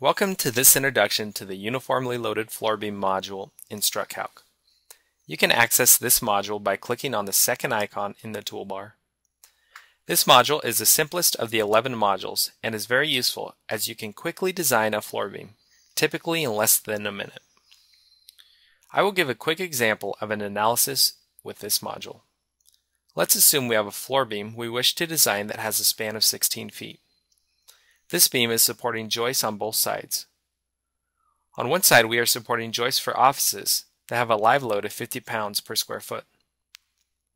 Welcome to this introduction to the Uniformly Loaded Floor Beam module in StruCalc. You can access this module by clicking on the second icon in the toolbar. This module is the simplest of the 11 modules and is very useful as you can quickly design a floor beam, typically in less than a minute. I will give a quick example of an analysis with this module. Let's assume we have a floor beam we wish to design that has a span of 16 feet. This beam is supporting joists on both sides. On one side we are supporting joists for offices that have a live load of 50 pounds per square foot.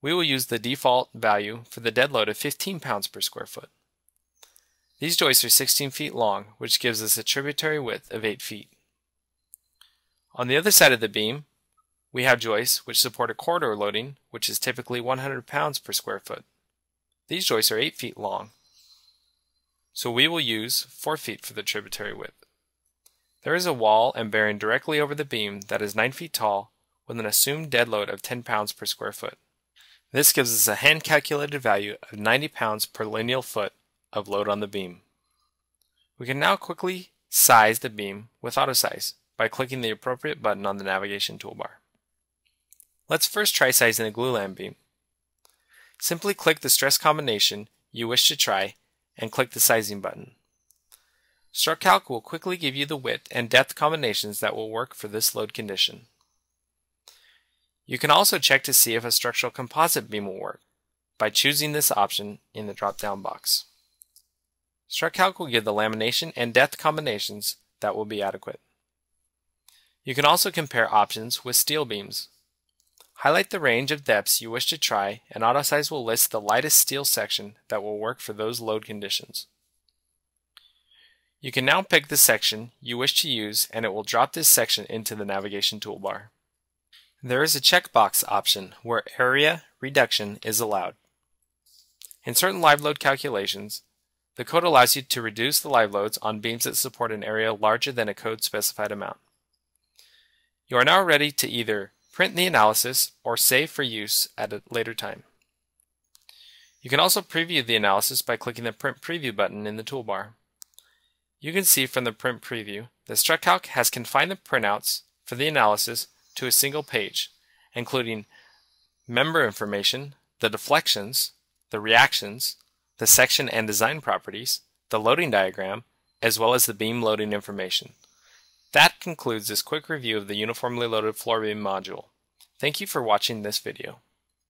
We will use the default value for the dead load of 15 pounds per square foot. These joists are 16 feet long, which gives us a tributary width of 8 feet. On the other side of the beam, we have joists which support a corridor loading, which is typically 100 pounds per square foot. These joists are 8 feet long, so we will use 4 feet for the tributary width. There is a wall and bearing directly over the beam that is 9 feet tall with an assumed dead load of 10 pounds per square foot. This gives us a hand calculated value of 90 pounds per lineal foot of load on the beam. We can now quickly size the beam with AutoSize by clicking the appropriate button on the navigation toolbar. Let's first try sizing a glulam beam. Simply click the stress combination you wish to try and click the sizing button. StruCalc will quickly give you the width and depth combinations that will work for this load condition. You can also check to see if a structural composite beam will work by choosing this option in the drop-down box. StruCalc will give the lamination and depth combinations that will be adequate. You can also compare options with steel beams. Highlight the range of depths you wish to try and AutoSize will list the lightest steel section that will work for those load conditions. You can now pick the section you wish to use and it will drop this section into the navigation toolbar. There is a checkbox option where area reduction is allowed. In certain live load calculations, the code allows you to reduce the live loads on beams that support an area larger than a code specified amount. You are now ready to either print the analysis, or save for use at a later time. You can also preview the analysis by clicking the Print Preview button in the toolbar. You can see from the Print Preview that StruCalc has confined the printouts for the analysis to a single page, including member information, the deflections, the reactions, the section and design properties, the loading diagram, as well as the beam loading information. That concludes this quick review of the uniformly loaded floor beam module. Thank you for watching this video.